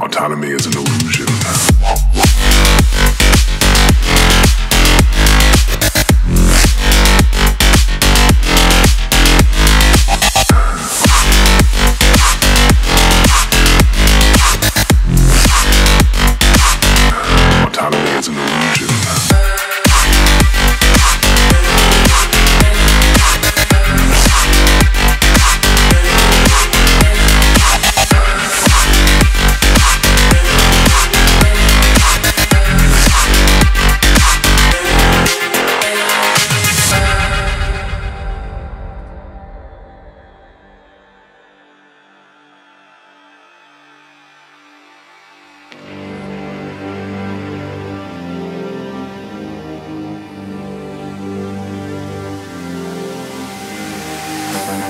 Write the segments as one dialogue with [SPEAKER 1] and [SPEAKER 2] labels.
[SPEAKER 1] Autonomy is an illusion.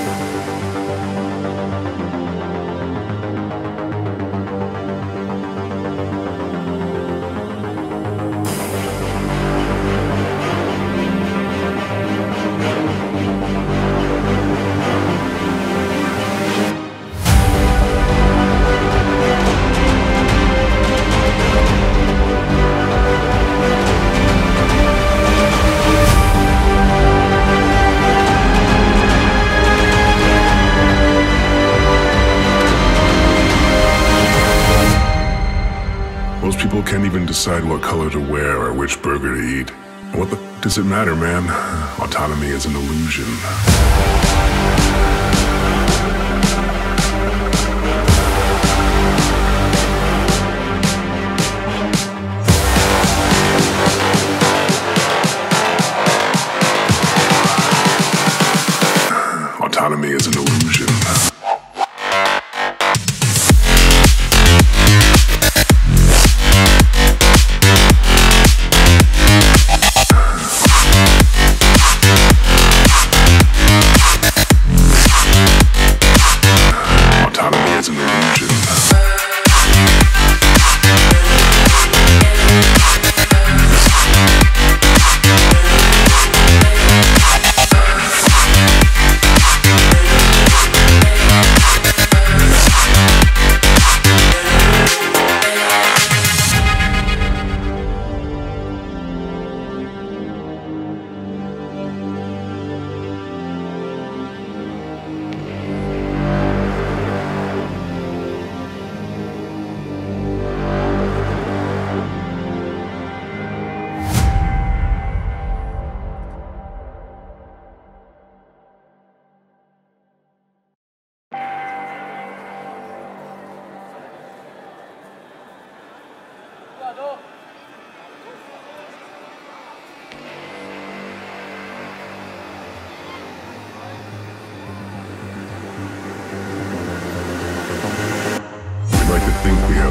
[SPEAKER 1] Most decide what color to wear or which burger to eat. What the does it matter, man? Autonomy is an illusion.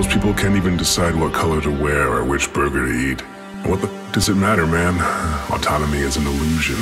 [SPEAKER 1] Most people can't even decide what color to wear or which burger to eat. What the does it matter, man? Autonomy is an illusion.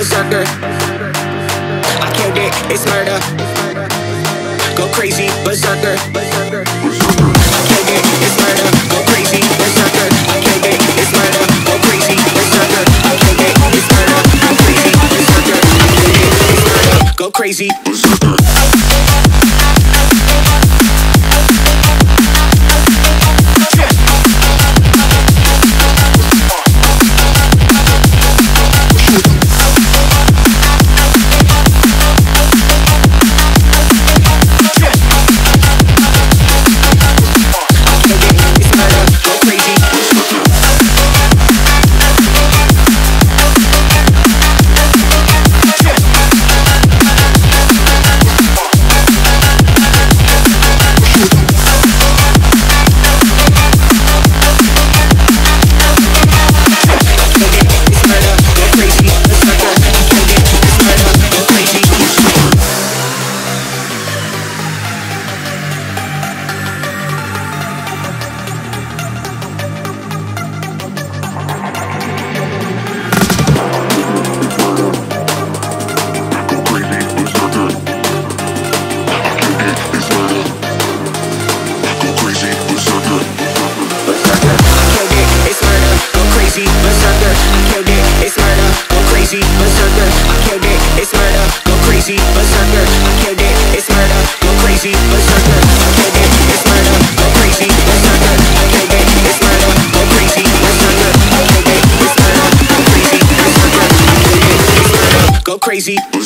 [SPEAKER 2] berserker. I killed it, it's murder. Go crazy, berserker. I killed it, it's murder. Go crazy, berserker. I killed it, it's murder. Go crazy, berserker. I killed it, it's murder. Go crazy, berserker. Go crazy. crazy.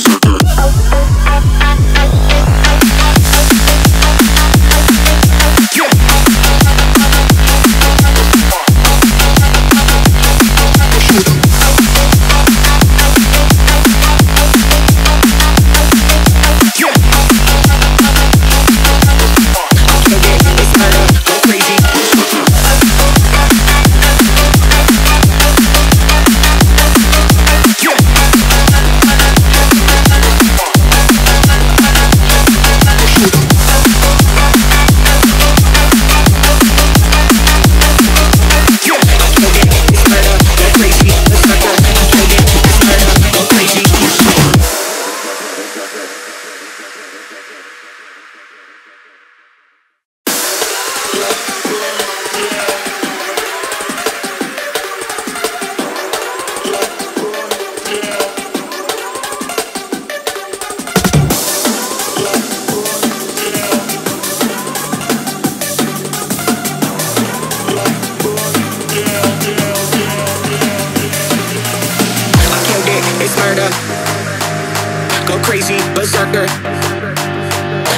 [SPEAKER 2] crazy berserker.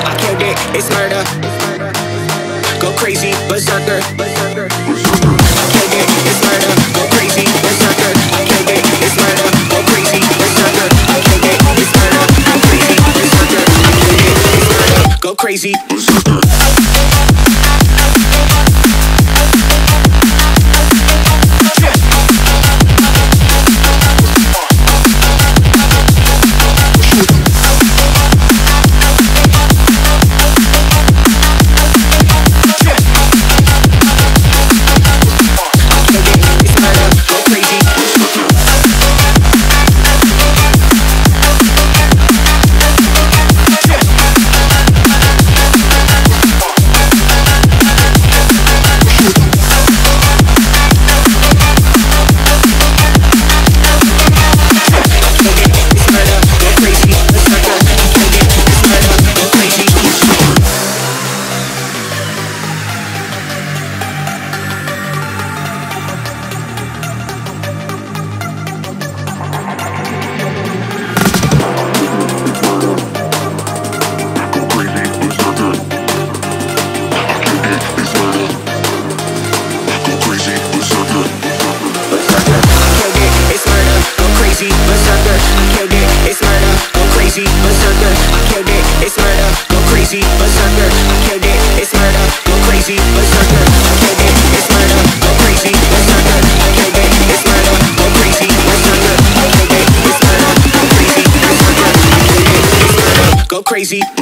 [SPEAKER 2] I killed it, it's murder. Go crazy, berserker. I it's murder. Go crazy, berserker. I it's murder. Go crazy, berserker. I it's murder. Go crazy, berserker. Crazy. Crazy.